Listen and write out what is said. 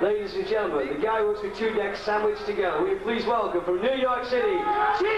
Ladies and gentlemen, the guy works with two decks sandwiched together. Will you please welcome from New York City, Cheese!